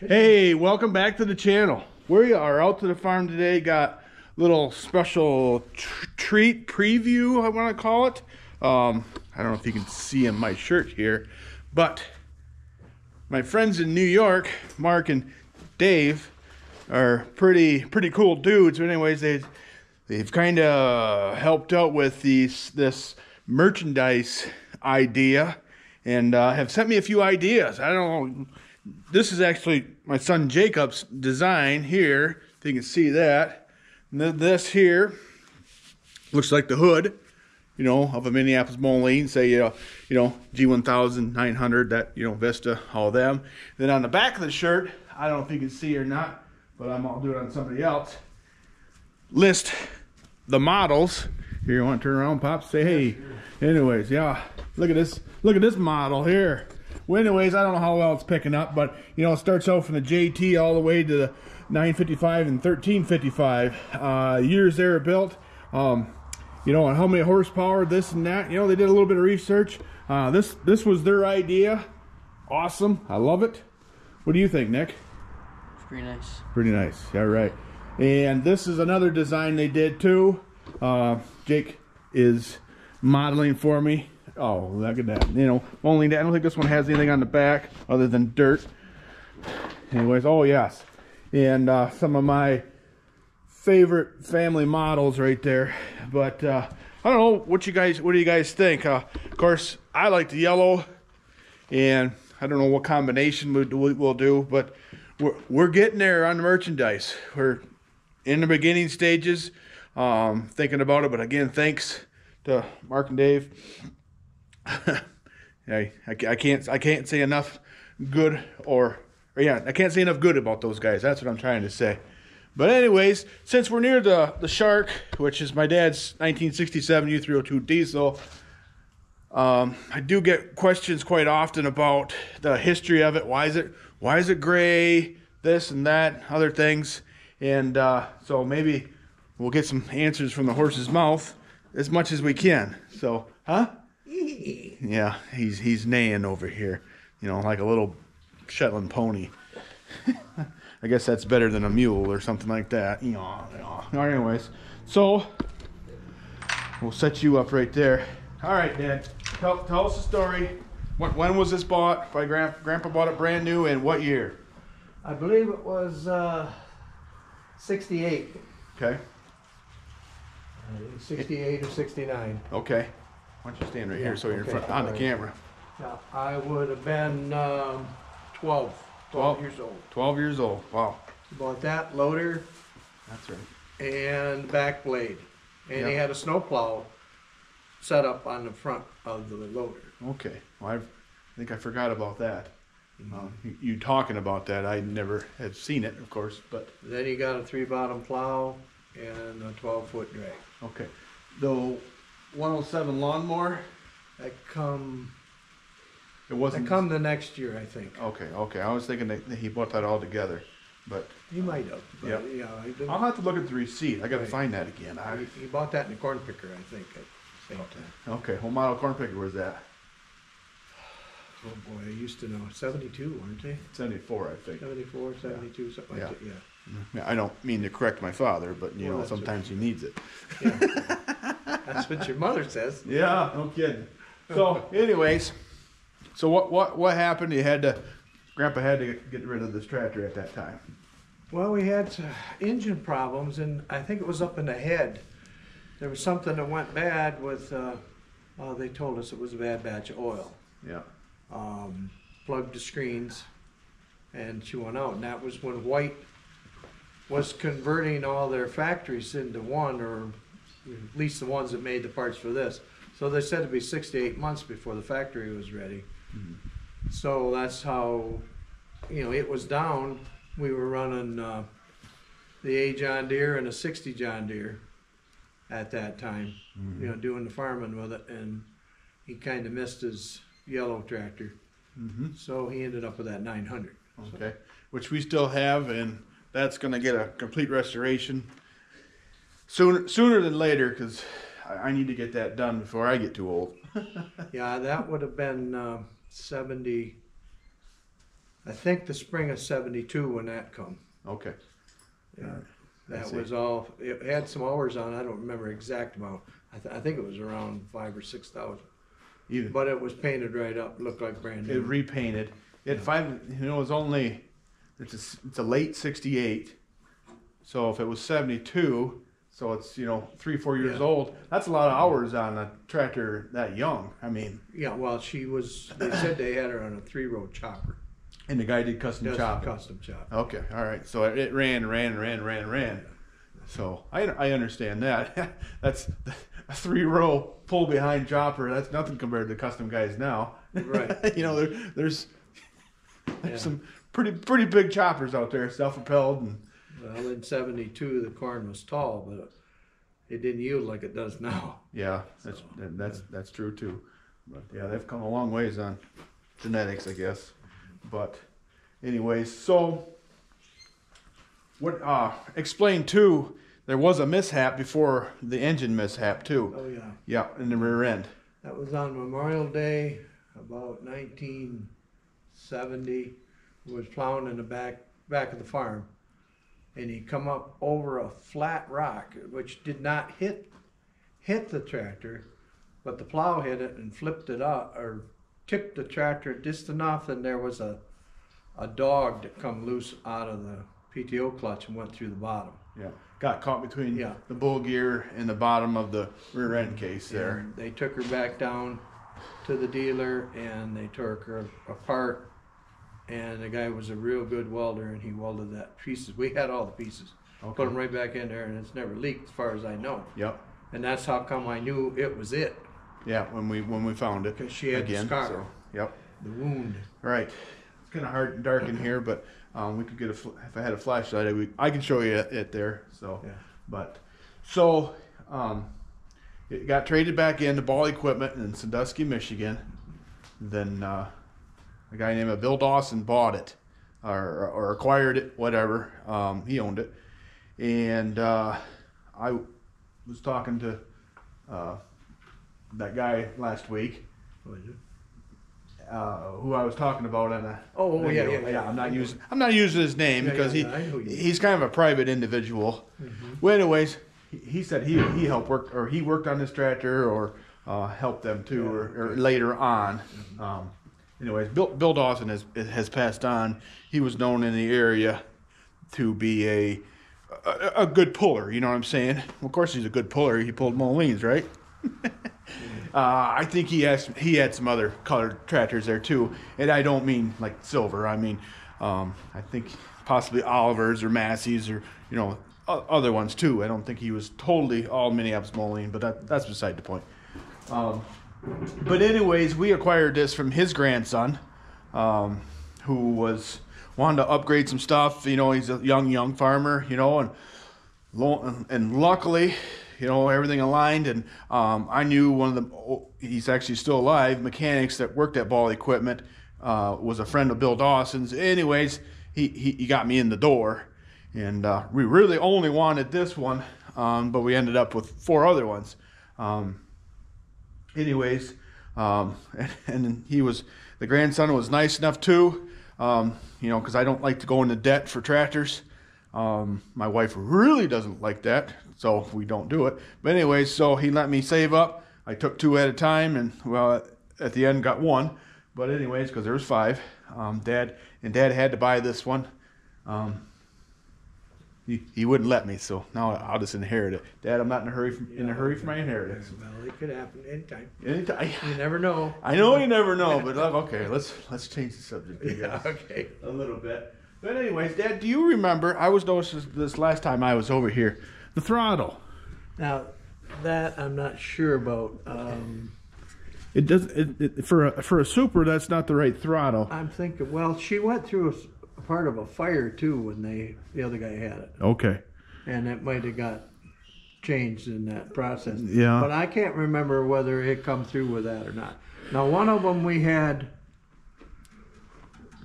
Hey, welcome back to the channel. We are out to the farm today. Got little special tr treat preview, I want to call it. Um, I don't know if you can see in my shirt here, but my friends in New York, Mark and Dave, are pretty pretty cool dudes. But anyways, they they've kind of helped out with these this merchandise idea and uh, have sent me a few ideas. I don't know. This is actually my son Jacob's design here. If you can see that. And then this here looks like the hood, you know, of a Minneapolis Moline. Say, you know, you know, G1000, 900, that, you know, Vista, all them. Then on the back of the shirt, I don't know if you can see or not, but I'm, I'll do it on somebody else. List the models. Here, you want to turn around, Pop? Say, hey. Anyways, yeah. Look at this. Look at this model here. Well, anyways, I don't know how well it's picking up, but you know, it starts out from the JT all the way to the 955 and 1355 uh, years they were built. Um, you know, and how many horsepower, this and that. You know, they did a little bit of research. Uh, this this was their idea. Awesome. I love it. What do you think, Nick? It's pretty nice. Pretty nice. All right. And this is another design they did too. Uh, Jake is modeling for me. Oh, look at that. You know, only that. I don't think this one has anything on the back other than dirt. Anyways, oh yes. And uh, some of my favorite family models right there. But uh, I don't know what you guys, what do you guys think? Uh, of course, I like the yellow and I don't know what combination we'll, we'll do, but we're, we're getting there on the merchandise. We're in the beginning stages, um, thinking about it. But again, thanks to Mark and Dave. I, I, can't I can't say enough good or, or yeah I can't say enough good about those guys. That's what I'm trying to say. But anyways, since we're near the the Shark, which is my dad's 1967 U302 diesel, um, I do get questions quite often about the history of it. Why is it why is it gray? This and that, other things, and uh, so maybe we'll get some answers from the horse's mouth as much as we can. So, huh? yeah, he's he's neighing over here, you know, like a little Shetland pony. I guess that's better than a mule or something like that. Anyways, so we'll set you up right there. All right, Dad. Tell, tell us the story. When, when was this bought? By Grand, Grandpa bought it brand new, and what year? I believe it was uh, 68. Okay. Uh, 68 or 69. Okay. Why don't you stand right Yeah, here so you're in front on the camera? Now, I would have been um, 12, 12 Twelve. years old. 12 years old. Wow. Bought that loader That's right. and back blade. And he had a snowplow set up on the front of the loader. Okay. Well, I've, I think I forgot about that. Um, you, you talking about that, I never had seen it, of course, but Then he got a three bottom plow and a 12 foot drag. okay. The 107 lawnmower, That come, it that wasn't. come the next year, I think. Okay, okay. I was thinking that he bought that all together, but He might have. But Yep. Yeah, I didn't- I'll have to look at the receipt. I got to Right. find that again. I, He, he bought that in the corn picker, I think, at the same time. okay, what model corn picker was that? Oh boy, I used to know. 72, weren't they? 74, I think. 74, 72, something Yeah. like that. Yeah, I don't mean to correct my father, but you Well, know that's sometimes he needs it. That's what your mother says. Yeah, no kidding. So, anyways, so what what what happened? You had to, Grandpa had to get rid of this tractor at that time. Well, we had uh, engine problems, and I think it was up in the head. There was something that went bad with, uh, uh, they told us it was a bad batch of oil. Yeah. Um, plugged the screens, and she went out. And that was when White was converting all their factories into one, or at least the ones that made the parts for this. So they said it'd be six to eight months before the factory was ready. So that's how, you know, it was down. We were running uh, the A John Deere and a 60 John Deere at that time, you know, doing the farming with it. And he kind of missed his yellow tractor. Mm-hmm. So he ended up with that 900. Okay. Which we still have, and that's going to get a complete restoration sooner sooner than later because I, I need to get that done before I get too old. Yeah, that would have been uh, 70. I think the spring of '72 when that come. Okay. Yeah, I that was all. It had some hours on. I don't remember exact amount. I, th- I think it was around five or six thousand. Even But it was painted right up. Looked like brand new. it repainted. It had five. You know, it was only. It's a, it's a late '68. So if it was '72, so it's you know three four years Yeah. old. That's a lot of hours on a tractor that young. I mean, yeah, well, she was. They said they had her on a three-row chopper. and the guy did custom chop. Custom chop. Okay, all right. So it, it ran, ran, ran, ran, ran. So I, I understand that. that's a three row pull behind chopper. That's nothing compared to custom guys now. Right. you know, there, there's there's Yeah. some pretty pretty big choppers out there, self propelled, and Well, in '72 the corn was tall, but it didn't yield like it does now. yeah, that's that's that's true too. But yeah, they've come a long ways on genetics, I guess. But anyways, so what? Uh, explain too. There was a mishap before the engine mishap too. Oh yeah. Yeah, in the rear end. That was on Memorial Day, about 1970. Was plowing in the back back of the farm, and he come up over a flat rock, which did not hit hit the tractor, but the plow hit it and flipped it up or tipped the tractor just enough, and there was a a dog that come loose out of the PTO clutch and went through the bottom. Yeah, got caught between Yeah. the bull gear and the bottom of the rear end case there. And they took her back down to the dealer and they took her apart. And the guy was a real good welder and he welded that pieces. We had all the pieces. Put them right back in there and it's never leaked as far as I know. Yep. And that's how come I knew it was it Yeah, when we when we found it because she had again. the scar, So, yep. the wound. Right. It's kind of hard and dark in here, but um, we could get a. If I had a flashlight, I, would, I can show you it, it there. So, Yeah. but so um, it got traded back into Ball Equipment in Sandusky, Michigan. Then uh, a guy named Bill Dawson bought it or, or acquired it, whatever. Um, he owned it, and uh, I was talking to uh, that guy last week uh, who I was talking about on a Oh, yeah, video. yeah, yeah. I'm not using I'm not using his name Yeah, because yeah, he he's kind of a private individual. Well, anyways, he, he said he he helped work or he worked on this tractor or uh, helped them too or, or later on. Um, anyways, Bill Bill Dawson has has passed on. He was known in the area to be a a, a good puller. You know what I'm saying? Of course, he's a good puller. He pulled Molines, right? Uh, I think he has he had some other colored tractors there too, and I don't mean like silver. I mean, um, I think possibly Olivers or Massey's or you know other ones too. I don't think he was totally all Minneapolis Moline, but that, that's beside the point. Um, but anyways, we acquired this from his grandson, um, who was wanted to upgrade some stuff. You know, he's a young young farmer. You know, and and luckily, you know, everything aligned. And um, I knew one of the, oh, he's actually still alive, mechanics that worked at Ball Equipment, uh, was a friend of Bill Dawson's. Anyways, he, he, he got me in the door. And uh, we really only wanted this one, um, but we ended up with four other ones. Um, anyways, um, and, and he was, the grandson was nice enough too, um, you know, because I don't like to go into debt for tractors. Um, my wife really doesn't like that, so we don't do it. But anyways, so he let me save up. I took two at a time, and well, at the end got one. But anyways, because there was five, um, Dad and Dad had to buy this one. Um, he, he wouldn't let me, so now I'll just inherit it. Dad, I'm not in a hurry from, in a hurry for my inheritance. Well, it could happen anytime. Anytime. You never know. I know you never know, but uh, okay, let's let's change the subject. Yeah. Okay. a little bit. But anyways, Dad, do you remember? I was noticing this last time I was over here. The throttle. Now, that I'm not sure about. Um, It does it, it, for a for a super. That's not the right throttle. I'm thinking. Well, she went through a, s- a part of a fire too when they the other guy had it, Okay. and it might have got changed in that process. Yeah. But I can't remember whether it come through with that or not. Now, one of them we had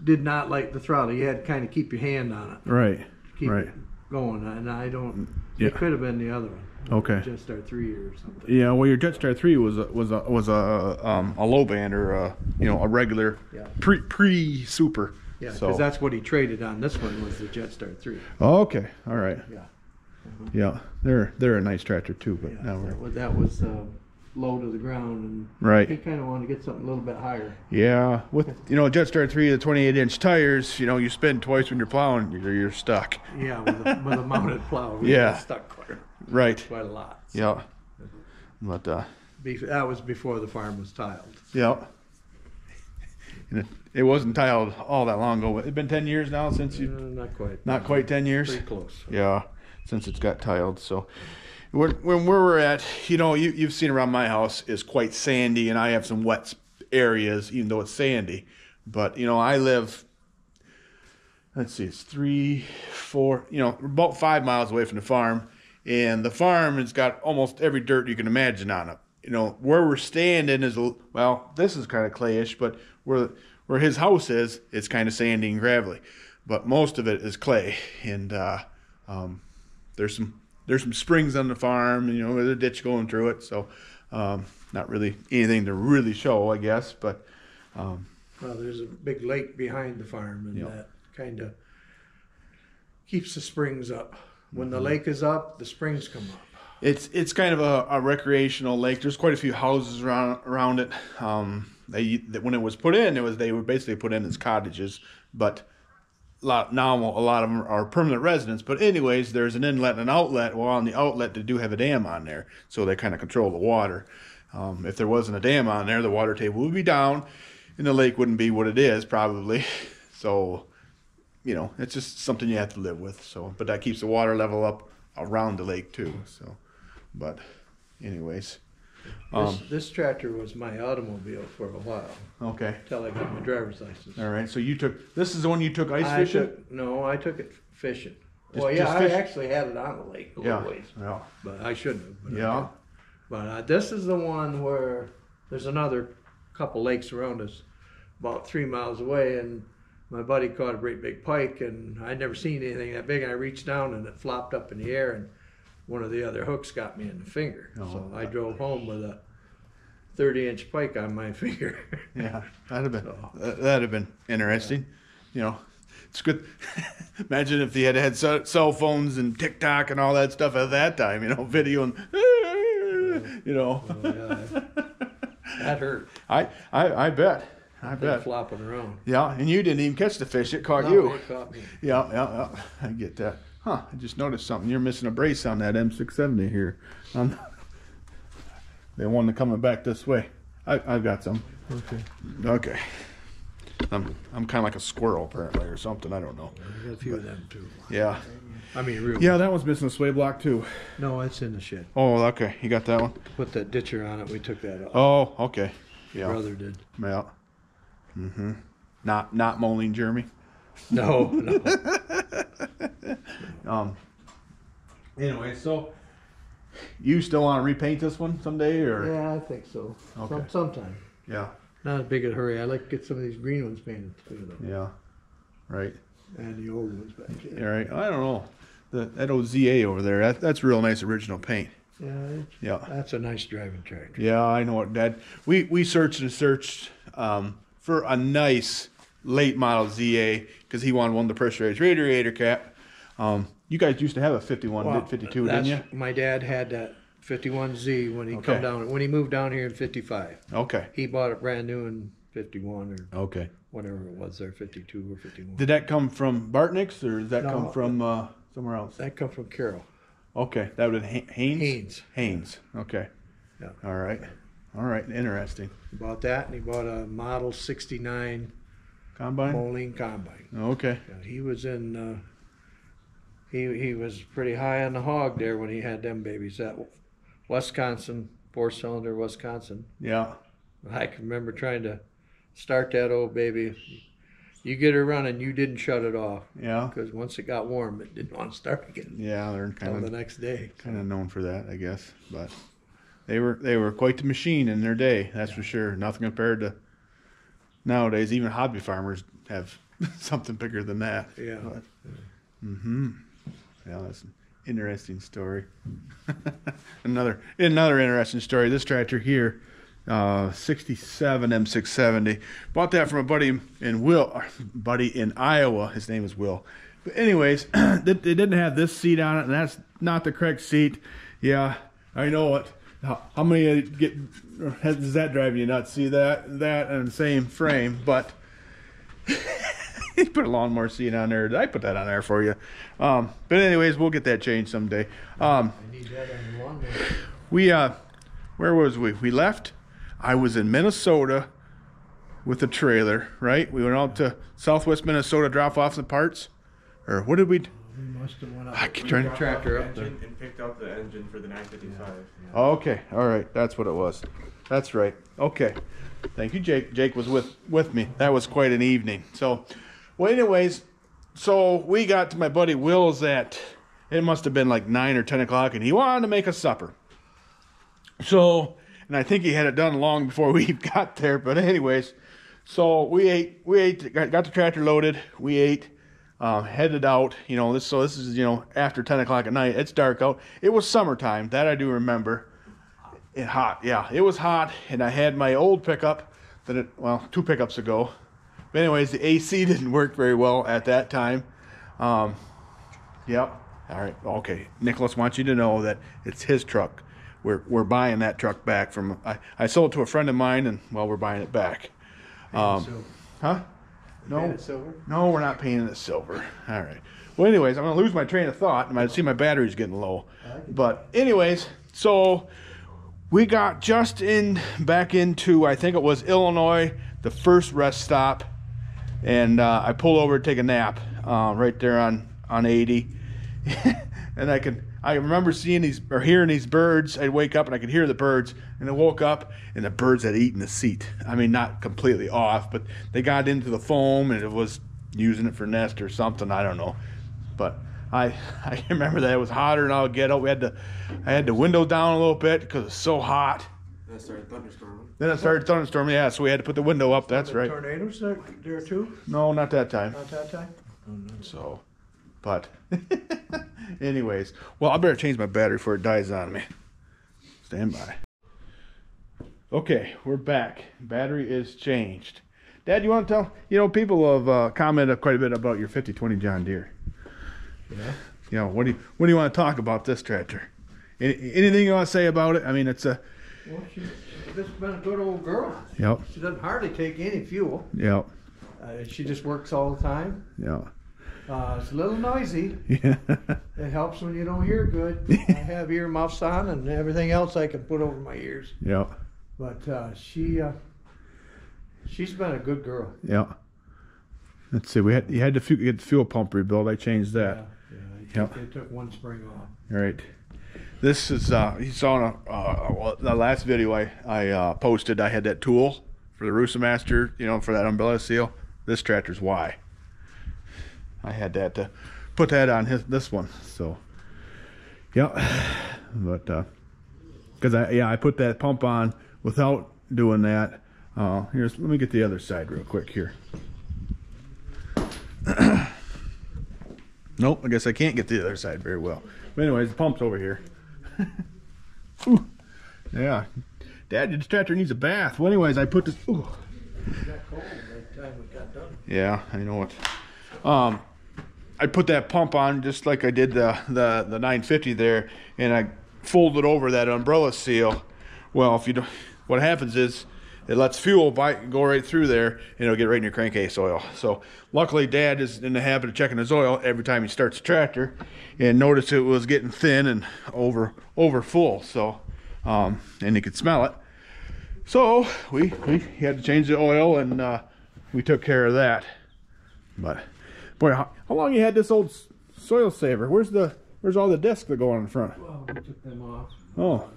did not like the throttle. You had to kind of keep your hand on it, Right. keep Right. it going, and I don't. Yeah. It could have been the other one. Okay. Just our three or something. Yeah. Well, your Jetstar three was a, was a was a um, a low band or a you know a regular Yeah. pre pre super. Yeah, So- because that's what he traded on. This one was the Jetstar three. Okay, all right. Yeah. Yeah, they're they're a nice tractor too, but now that we're was, that was uh, low to the ground, and he right. kind of wanted to get something a little bit higher. Yeah, with you know Jetstar three the 28 inch tires, you know you spin twice when you're plowing, you're, you're stuck. Yeah, with a, with a mounted plow. we Yeah. got stuck quite, Right. quite a lot. Yeah. But uh, Bef- that was before the farm was tiled. yeah. And it, it wasn't tiled all that long ago. It's been 10 years now since Uh, you. not quite. Not quite 10 years. Pretty close. Yeah, since it's got tiled. So when, when where we're at, you know, you, you've seen around my house is quite sandy, and I have some wet areas, even though it's sandy. But you know, I live. Let's see, it's three, four, you know, about five miles away from the farm, and the farm has got almost every dirt you can imagine on it. You know, where we're standing is well, this is kind of clayish, but where where his house is, it's kind of sandy and gravelly, but most of it is clay, and uh, um, there's some there's some springs on the farm, you know, with a ditch going through it, so um, not really anything to really show, I guess, but um, Well, there's a big lake behind the farm, and Yeah. that kind of keeps the springs up. When Mm-hmm. the lake is up, the springs come up. It's it's kind of a, a recreational lake. There's quite a few houses around around it. Um, they that when it was put in, it was they were basically put in as cottages, but a lot now a lot of them are permanent residents. But anyways, there's an inlet and an outlet. Well, on the outlet they do have a dam on there, so they kind of control the water. Um, if there wasn't a dam on there, the water table would be down, and the lake wouldn't be what it is probably. So, you know, it's just something you have to live with. So, but that keeps the water level up around the lake too. So. But, anyways, um, this, this tractor was my automobile for a while okay, until I got my driver's license. all right. So you took this is the one you took ice I fishing. took no, I took it fishing. Just- well, yeah, just I actually had it on the lake a little yeah, ways, yeah, but I shouldn't have. But I yeah. did. But uh, this is the one where there's another couple lakes around us, about three miles away, and my buddy caught a great big pike, and I'd never seen anything that big. And I reached down, and it flopped up in the air, and one of the other hooks got me in the finger. Oh. So I drove home with a 30-inch pike on my finger. Yeah, that'd have been So- that- that'd have been interesting. You know, it's good. Imagine if they had had cell phones and TikTok and all that stuff at that time. You know, video and you know. Oh, yeah, that hurt. I, I I bet. I bet. flopping around. Yeah, and you didn't even catch the fish; it caught No, you. it caught me. Yeah, yeah, yeah. I get that. Huh? I just noticed something. You're missing a brace on that M670 here. Um, they want to coming back this way. I, I've got some. Okay. Okay. I'm I'm kind of like a squirrel apparently or something. I don't know. I got a few of them too. Yeah. I mean, real. Yeah, that one's missing a sway block too. No, it's in the shed. Oh, okay. You got that one. Put that ditcher on it. We took that off. Oh, okay. Yeah. Brother did. Yeah. Mm-hmm. Not not molding Jeremy. No, no. Um. Anyway, so you still want to repaint this one someday, or yeah, I think so. Okay. Some, sometime. yeah, Not a big a hurry. I like to get some of these green ones painted too, though. yeah, right, and the old ones back all there. right. I don't know. The, that old ZA over there, that, that's real nice original paint. Yeah, Yeah, that's a nice driving tractor. yeah, I know it, Dad. We we searched and searched um, for a nice late model ZA because he wanted one with the pressurized radiator cap. Um, you guys used to have a 51, Well, did 52, didn't you? My dad had that 51Z when he Okay. come down when he moved down here in 55. Okay, He bought it brand new in 51 or okay. whatever it was there, 52 or 51. Did that come from Bartnick's or does that come No. from uh, somewhere else? that come from Carroll Okay, that would have Haynes. Haynes. Haynes. Okay. Yeah. All right. All right. Interesting. He bought that and he bought a Model 69 Combine. Moline combine. Okay. Yeah, he was in. Uh, he he was pretty high on the hog there when he had them babies. That Wisconsin four cylinder Wisconsin. Yeah. I can remember trying to start that old baby. You get her running, you didn't shut it off Yeah. because once it got warm, it didn't want to start again Yeah. They're kind the of next day. kind of known for that, I guess. But they were they were quite the machine in their day. That's for sure. Nothing compared to nowadays. Even hobby farmers have something bigger than that. Yeah. But, mm-hmm. Yeah, that's an interesting story. another another interesting story. This tractor here, uh, 67 M670. Bought that from a buddy in Will, buddy in Iowa. His name is Will. But anyways, they didn't have this seat on it, and that's not the correct seat. Yeah, I know it. How, how many get does that drive you nuts? See that that and same frame, but he put a lawnmower seat on there. I put that on there for you? Um, but anyways, we'll get that changed someday. Um, I need that on the lawnmower. we uh where was we we left i was in minnesota with a trailer right we went out to southwest minnesota drop off the parts or what did we d- We must have went up. I can try- the tractor up there. and picked up the engine for the 955. oh, okay all right that's what it was that's right okay thank you jake jake was with with me that was quite an evening so well anyways so we got to my buddy will's at it must have been like nine or ten o'clock and he wanted to make a supper So, and I think he had it done long before we got there. But anyways, so we ate, we ate, got, got the tractor loaded. We ate, um, headed out. You know, this so this is you know after ten o'clock at night. It's dark out. It was summertime. That I do remember. It hot, yeah. It was hot, and I had my old pickup that it well two pickups ago. But anyways, the AC didn't work very well at that time. Um, Yep. All right. Okay. Nicholas wants you to know that it's his truck. We're we're buying that truck back from. I, I sold it to a friend of mine, and well, we're buying it back. Um, huh? No. Silver. No, we're not painting it silver. All right. Well, anyways, I'm gonna lose my train of thought, and I see my battery's getting low. But anyways, so we got just in back into I think it was Illinois, the first rest stop, and uh, I pull over to take a nap uh, right there on on 80, and I could I remember seeing these or hearing these birds. I'd wake up and I could hear the birds, and I woke up and the birds had eaten the seat. I mean, not completely off, but they got into the foam and it was using it for nest or something. I don't know, but. I, I remember that it was hotter than I'll get out. We had to, I had the window down a little bit because it's so hot. Then it started thunderstorming. Then it started thunderstorming. Yeah, so we had to put the window up. That's right. Tornadoes there, there too? No, not that time. Not that time? So, but, anyways, well, I better change my battery before it dies on me. Stand by. Okay, we're back. Battery is changed. Dad, you want to tell? You know, people have uh, commented quite a bit about your 5020 John Deere. Yeah. You know, what do you what do you want to talk about this tractor? Any, anything you want to say about it? I mean, it's a Well, she's just been a good old girl. yep, She doesn't hardly take any fuel. yep, Uh, she just works all the time. yep. Uh, it's a little noisy. Yeah. It helps when you don't hear good. I have earmuffs on and everything else I can put over my ears. yep. But uh, she, uh, she's been a good girl. Yeah. Let's see. We had you had to get the fuel pump rebuilt. I changed that. Yeah, Yep. yeah. It took one spring off. All right. This is uh you saw in a, uh, the last video I I uh, posted. I had that tool for the Roosa Master. You know, for that umbrella seal. This tractor's. I had that to put that on his this one. So. Yeah. But uh, because I yeah I put that pump on without doing that. Uh, here's let me get the other side real quick here. Nope, I guess I can't get the other side very well. But anyways, the pump's over here. Yeah. Dad, your tractor needs a bath. Well, anyways, I put this. Ooh. Yeah, I know it. Um, I put that pump on just like I did the the the 950 there, and I folded over that umbrella seal. Well, if you don't, what happens is it lets fuel by, go right through there, and it'll get right in your crankcase oil. So luckily, Dad is in the habit of checking his oil every time he starts the tractor, and noticed it was getting thin and over over full. So, um, and he could smell it. So we we had to change the oil, and uh, we took care of that. But boy, how, how long you had this old soil saver? Where's the where's all the discs that go on in front? Well, we took them off. Oh,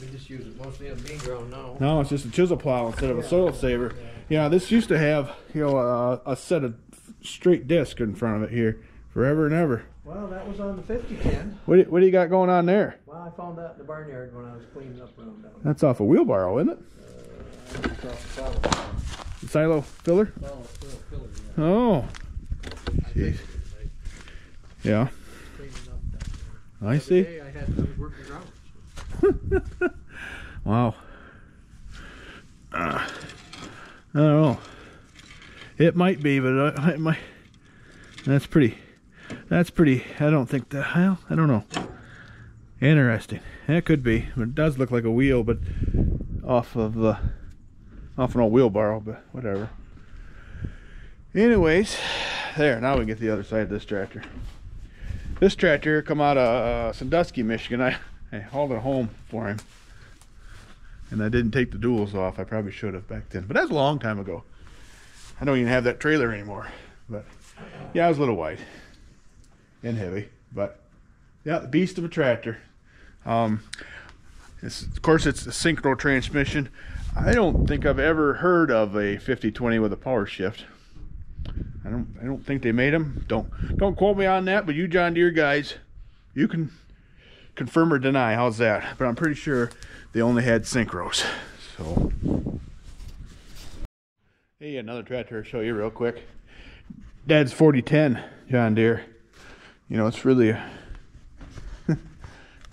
We just use it mostly on bean ground now. no, it's just a chisel plow instead of a soil saver. Yeah, this used to have you know uh, a set of straight disc in front of it here forever and ever. Well, that was on the 5010. What do, what do you got going on there? Well, I found that in the barnyard when I was cleaning up around down That's off a wheelbarrow, isn't it? there. Across the silo. The silo filler. Silo filler, yeah. Oh, Jeez. yeah, like, cleaning up down there. I see. I had, I was working ground. Wow. I don't know. It might be, but uh, it might. That's pretty. That's pretty. I don't think that. Well, I don't know. Interesting. That could be. It does look like a wheel, but off of uh, off an old wheelbarrow. But whatever. Anyways, there. Now we get the other side of this tractor. This tractor come out of uh, Sandusky, Michigan. I I hauled it home for him, and I didn't take the duals off. I probably should have back then, but that's a long time ago. I don't even have that trailer anymore. But yeah, it was a little wide and heavy, but yeah, the beast of a tractor. Um, of course, it's a synchro transmission. I don't think I've ever heard of a 5020 with a power shift. I don't. I don't think they made them. Don't don't quote me on that. But you John Deere guys, you can confirm or deny. How's that? But I'm pretty sure they only had synchros. So. Hey, another tractor to show you real quick. Dad's 4010 John Deere. You know, it's really a,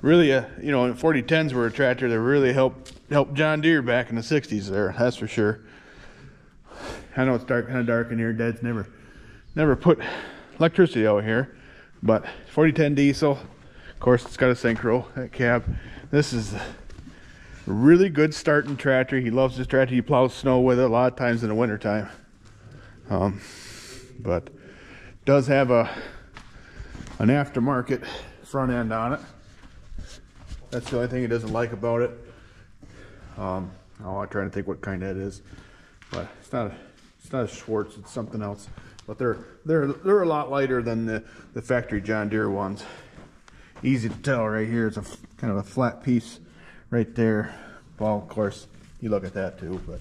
really a, you know, 4010s were a tractor that really helped helped John Deere back in the 60s there. That's for sure. I know it's dark, kind of dark in here. Dad's never, never put electricity out here, but 4010 diesel. Of course, it's got a synchro that cab. This is a really good starting tractor. He loves this tractor. He plows snow with it a lot of times in the wintertime. Um, but does have a an aftermarket front end on it. That's the only thing he doesn't like about it. Um, oh, I'm trying to think what kind that is, but it's not a, it's not a Schwartz. It's something else. But they're they're they're a lot lighter than the the factory John Deere ones. Easy to tell right here. It's a kind of a flat piece right there. Well, of course, you look at that too. But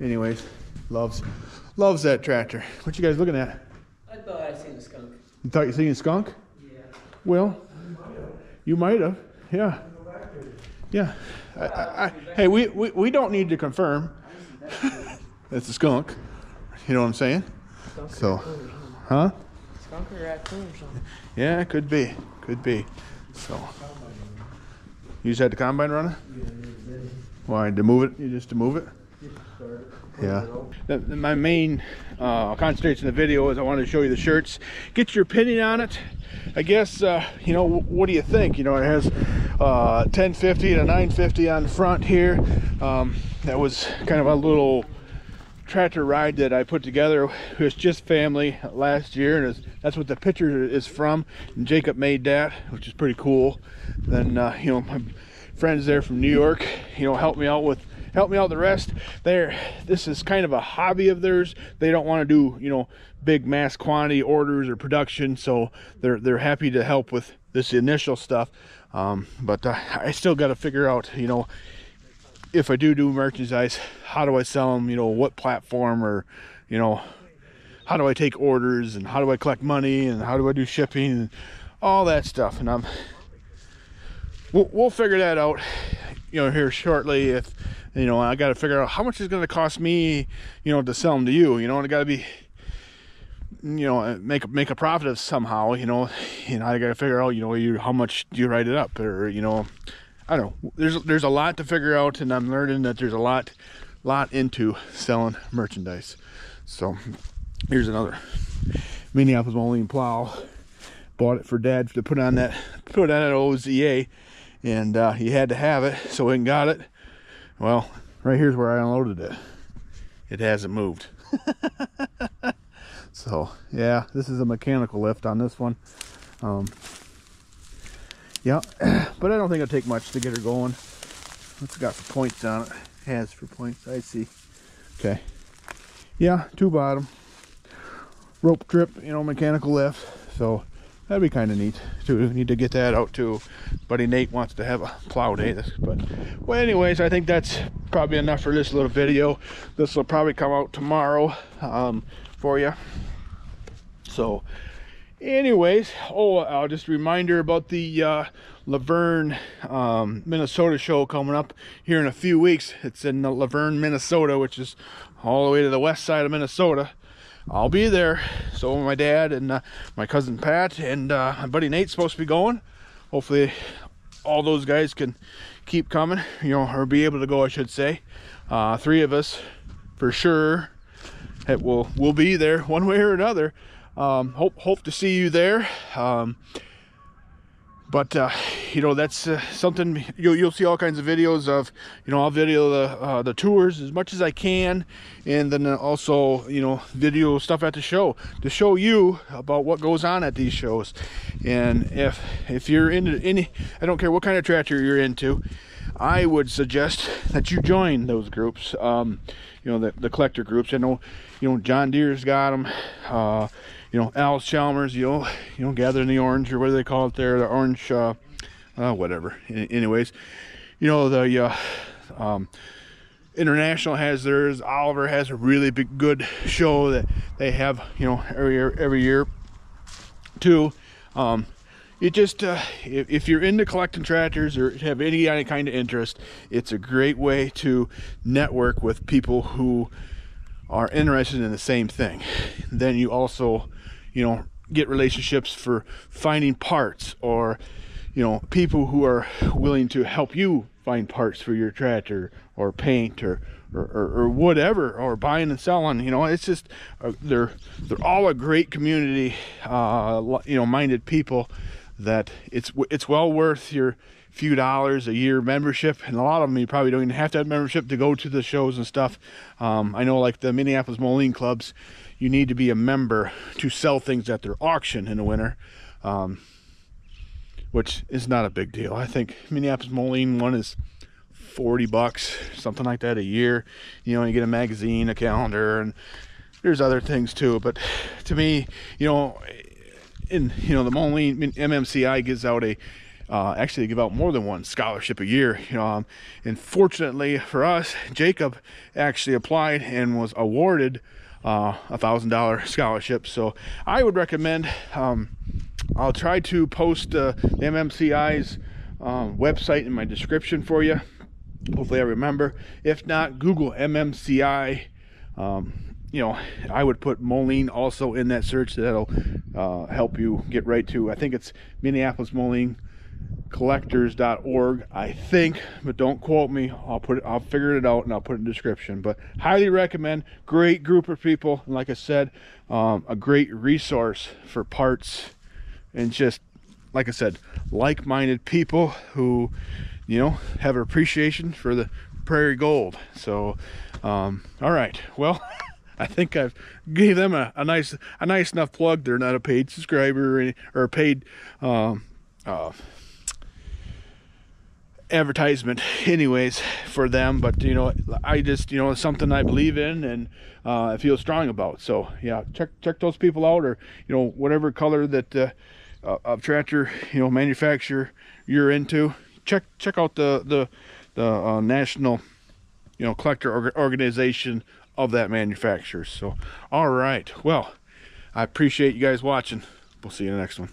anyways, loves loves that tractor. What you guys looking at? I thought I seen a skunk. You thought you seen a skunk? Yeah. Well, you might have. Yeah. Yeah. I, I, I, hey, we, we, we don't need to confirm. That's a skunk. You know what I'm saying? Skunk So- or raccoon or something. Huh? Skunk or raccoon or something. Yeah, it could be. Could be. So. You just had the combine running? Why? To move it? You just to move it? Yeah. The, the- my main uh, concentration in the video is I wanted to show you the shirts. Get your opinion on it. I guess, uh, you know, what do you think? You know, it has uh, 1050 and a 950 on the front here. Um, that was kind of a little tractor ride that I put together. Was just family last year, and that's what the picture is from. And Jacob made that, which is pretty cool. Then, uh, you know, my friends there from New York, you know, helped me out with help me out the rest. There, this is kind of a hobby of theirs. They don't want to do, you know, big mass quantity orders or production, so they're they're happy to help with this initial stuff. Um, but uh, I still got to figure out, you know, if I do do merchandise, how do I sell them? You know, what platform or, you know, how do I take orders and how do I collect money and how do I do shipping and all that stuff. And I'm, we'll, we'll figure that out, you know, here shortly. If, you know, I got to figure out how much is going to cost me, you know, to sell them to you. You know, and I got to be, you know, make make a profit of somehow. You know, know, I got to figure out, you know, you how much do you write it up or, you know, I don't know. There's there's a lot to figure out, and I'm learning that there's a lot lot into selling merchandise. So here's another Minneapolis Moline plow. Bought it for Dad to put on that put on that OZA, and uh, he had to have it, so we got it. Well, right here's where I unloaded it. It hasn't moved. so yeah, this is a mechanical lift on this one. Um, yeah, but I don't think it'll take much to get her going. What's it got for points on it? Has for points. I see. Okay. Yeah, two bottom. Rope trip, you know, mechanical lift. So that'd be kind of neat too. Need to get that out too. Buddy Nate wants to have a plow day. This, but well, anyways, I think that's probably enough for this little video. This will probably come out tomorrow um, for you. So anyways oh uh, just a reminder about the uh, luverne um, minnesota show coming up here in a few weeks it's in luverne minnesota which is all the way to the west side of minnesota i'll be there so my dad and uh, my cousin pat and uh, my buddy nate's supposed to be going hopefully all those guys can keep coming you know or be able to go i should say uh, three of us for sure. It will will be there one way or another. Um, hope hope to see you there. Um, but uh, you know that's uh, something you'll you'll see all kinds of videos of. You know I'll video the uh, the tours as much as I can, and then also you know video stuff at the show to show you about what goes on at these shows. And if if you're into any, I don't care what kind of tractor you're into, I would suggest that you join those groups. Um, you know the the collector groups. I know you know John Deere's got them. You know, Allis Chalmers, you know, you know, gathering the orange or what do they call it there, the orange, uh, uh whatever. anyways, you know, the uh, um, International has theirs. Oliver has a really big, good show that they have, you know, every year, every year too. Um, it just uh, if, if, you're into collecting tractors or have any kind of interest, it's a great way to network with people who are interested in the same thing. Then you also you know, get relationships for finding parts or, you know, people who are willing to help you find parts for your tractor or paint or, or, or, or whatever, or buying and selling, you know, it's just, uh, they're, they're all a great community, uh, you know, minded people that it's, it's well worth your, few dollars a year membership. And a lot of them you probably don't even have to have membership to go to the shows and stuff. Um, i know like the minneapolis moline clubs you need to be a member to sell things at their auction in the winter, um, which is not a big deal. I think Minneapolis Moline one is 40 bucks, something like that a year. You know, you get a magazine, a calendar, and there's other things too. But to me, you know, in you know the Moline MMCI gives out a uh, actually they give out more than one scholarship a year. You know, um, and fortunately for us, Jacob actually applied and was awarded a thousand dollar scholarship. So I would recommend. Um, I'll try to post uh, the MMCI's um, website in my description for you. Hopefully, I remember. If not, Google MMCI. Um, you know, I would put Moline also in that search. That'll uh, help you get right to. I think it's Minneapolis Moline collectors.org i think but don't quote me. I'll put it i'll figure it out and i'll put it in the description. But highly recommend great group of people. And like i said um, a great resource for parts and just like i said like-minded people who you know have appreciation for the prairie gold. So um, all right. Well I think I've gave them a, a, nice a nice enough plug. They're not a paid subscriber or, any, or a paid um, uh, advertisement anyways for them but you know i just you know it's something i believe in and uh, i feel strong about. So yeah check check those people out or you know whatever color that uh, uh, of tractor you know manufacturer you're into check check out the the the uh, national you know collector organization of that manufacturer. So all right. Well i appreciate you guys watching. We'll see you in the next one